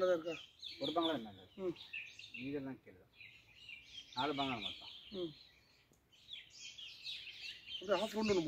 இருக்கா? ஒரு பங்களா என்ன ம். மீதெல்லாம் கீழே. நாலு பங்களா மொத்தம் ம். அப்படியே ரவுண்டு ஒன்று